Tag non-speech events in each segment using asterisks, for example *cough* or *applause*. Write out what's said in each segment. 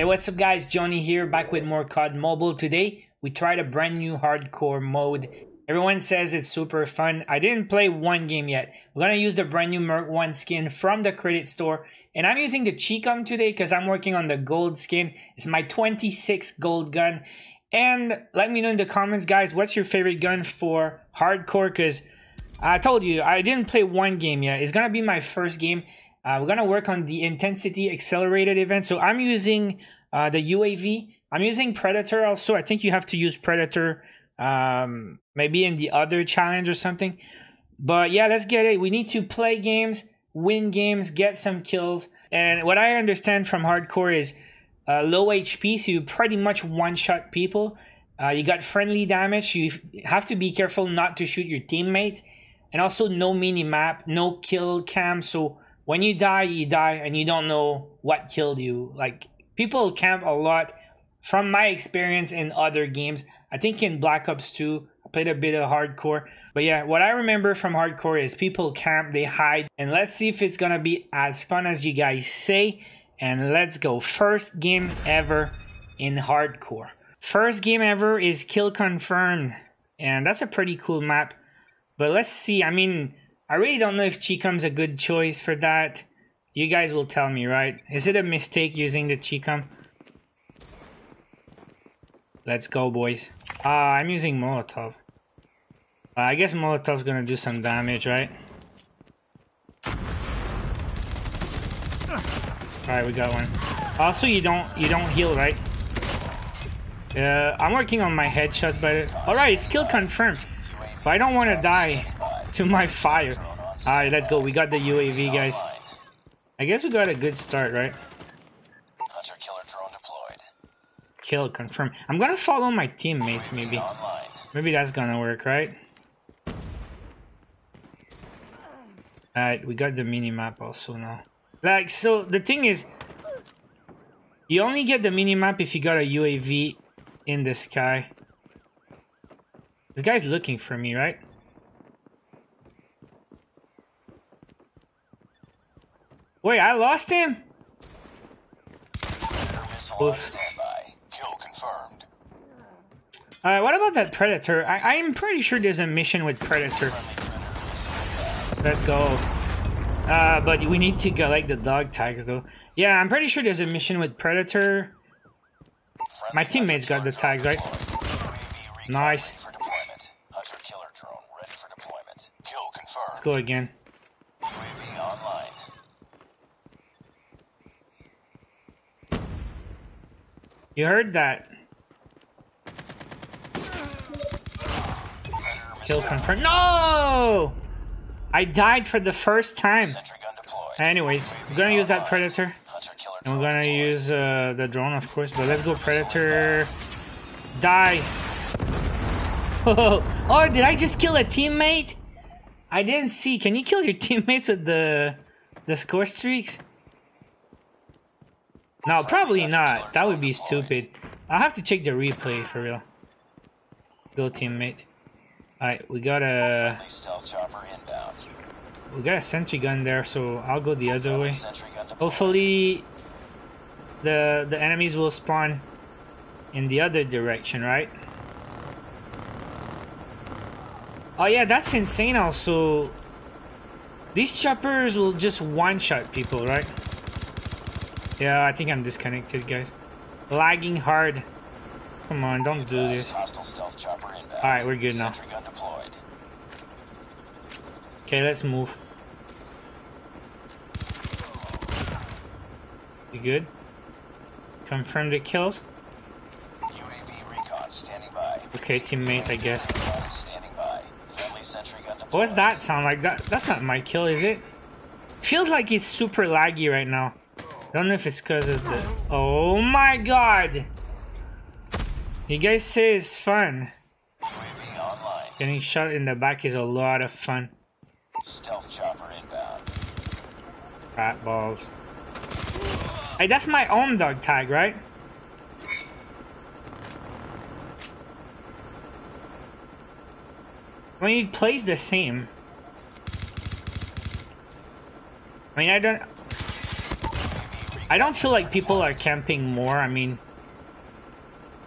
Hey, what's up guys? Johnny here, back with more COD Mobile. Today, we tried a brand new hardcore mode. Everyone says it's super fun. I didn't play one game yet. We're gonna use the brand new Merc 1 skin from the credit store. And I'm using the Chicom today because I'm working on the gold skin. It's my 26 gold gun. And let me know in the comments, guys, what's your favorite gun for hardcore? Because I told you, I didn't play one game yet. It's gonna be my first game. Uh, we're gonna work on the intensity accelerated event. So I'm using uh, the UAV. I'm using Predator also. I think you have to use Predator um, maybe in the other challenge or something. But yeah, let's get it. We need to play games, win games, get some kills. And what I understand from hardcore is uh, low HP, so you pretty much one-shot people. Uh, you got friendly damage. You have to be careful not to shoot your teammates. And also no mini map, no kill cam. So when you die, you die and you don't know what killed you. Like people camp a lot from my experience in other games. I think in Black Ops 2, I played a bit of hardcore. But yeah, what I remember from hardcore is people camp, they hide. And let's see if it's gonna be as fun as you guys say. And let's go. First game ever in hardcore. First game ever is kill confirmed. And that's a pretty cool map. But let's see. I mean, I really don't know if Chicom's a good choice for that. You guys will tell me, right? Is it a mistake using the Chicom? Let's go, boys. Ah, uh, I'm using Molotov. Uh, I guess Molotov's gonna do some damage, right? Alright, we got one. Also, you don't you don't heal, right? Uh, I'm working on my headshots, but alright, it's kill confirmed. But I don't want to die to my fire. Alright, let's go. We got the UAV, guys. I guess we got a good start, right? Hunter killer drone deployed. Kill confirm. I'm gonna follow my teammates, maybe. Maybe that's gonna work, right? Alright, we got the mini map also now. Like, so the thing is, you only get the mini map if you got a UAV in the sky. This guy's looking for me, right? Wait, I lost him? Oof. Uh, what about that Predator? I I'm pretty sure there's a mission with Predator. Let's go. Uh, but we need to collect the dog tags, though. Yeah, I'm pretty sure there's a mission with Predator. My teammates got the tags, right? Nice. Let's go again. You heard that. Kill confirmed. No! I died for the first time. Anyways, we're gonna use that Predator. And we're gonna use uh, the drone, of course. But let's go Predator. Die. *laughs* Oh, did I just kill a teammate? I didn't see. Can you kill your *laughs* teammates with the the score streaks? No, probably not. That would be stupid. I'll have to check the replay for real. Go teammate. Alright, we got a... We got a sentry gun there, so I'll go the other way. Hopefully the the enemies will spawn in the other direction, right? Oh yeah, that's insane also. These choppers will just one-shot people, right? Yeah, I think I'm disconnected, guys. Lagging hard. Come on, don't do this. Alright, we're good now. Okay, let's move. You good? Confirm the kills. Okay, teammate, I guess. What's that sound like? That That's not my kill, is it? Feels like it's super laggy right now. I don't know if it's because of the... Oh my god! You guys say it's fun. Getting shot in the back is a lot of fun. Stealth chopper inbound. Rat balls. Hey, that's my own dog tag, right? I mean, it plays the same. I mean, I don't... I don't feel like people are camping more. I mean,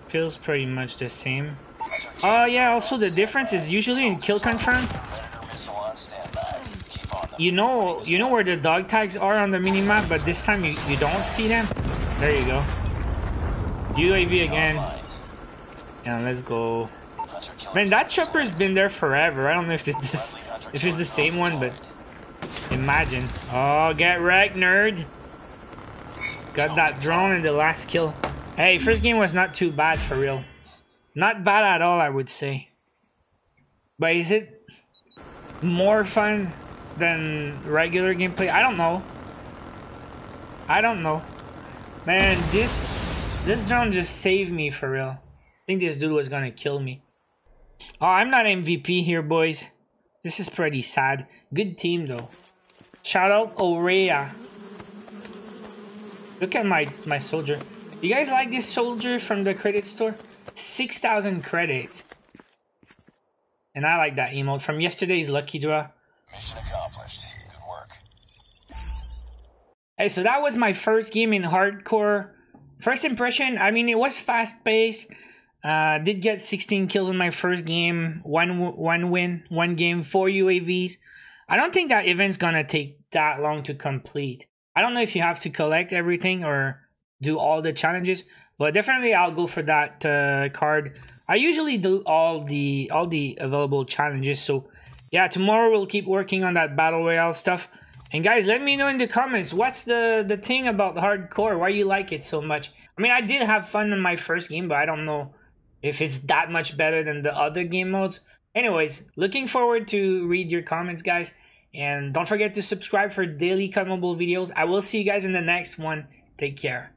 feels pretty much the same. Oh uh, yeah, also the difference is usually in kill confirm. You know, you know where the dog tags are on the minimap, but this time you, you don't see them. There you go. UAV again. Yeah, let's go. Man, that chopper's been there forever. I don't know if it's if it's the same one, but imagine. Oh, get wrecked, nerd. Got that drone in the last kill. Hey, first game was not too bad for real. Not bad at all, I would say. But is it more fun than regular gameplay? I don't know. I don't know. Man, this this drone just saved me for real. I think this dude was gonna kill me. Oh, I'm not MVP here, boys. This is pretty sad. Good team, though. Shout out Orea. Look at my, my soldier. You guys like this soldier from the credit store? 6,000 credits. And I like that emote from yesterday's Lucky Draw. Mission accomplished. Good work. Hey, so that was my first game in hardcore. First impression, I mean, it was fast-paced. Uh, did get 16 kills in my first game, one one win, one game, four UAVs. I don't think that event's gonna take that long to complete. I don't know if you have to collect everything or do all the challenges, but definitely I'll go for that uh, card. I usually do all the all the available challenges, so yeah, tomorrow we'll keep working on that battle royale stuff. And guys, let me know in the comments what's the the thing about hardcore, why you like it so much. I mean, I did have fun in my first game, but I don't know if it's that much better than the other game modes. Anyways, looking forward to read your comments, guys. And don't forget to subscribe for daily COD Mobile videos. I will see you guys in the next one. Take care.